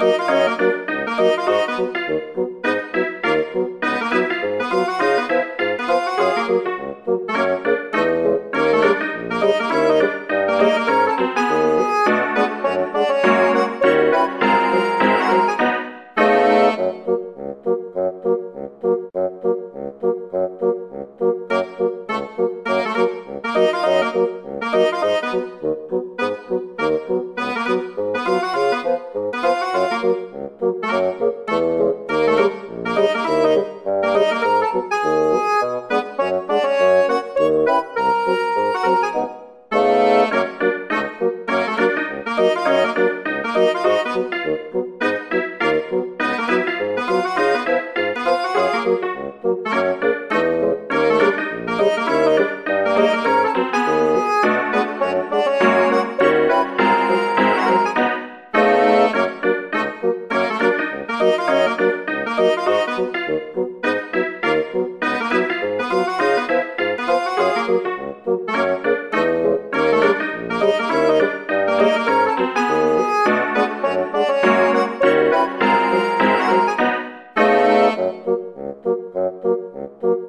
Música Música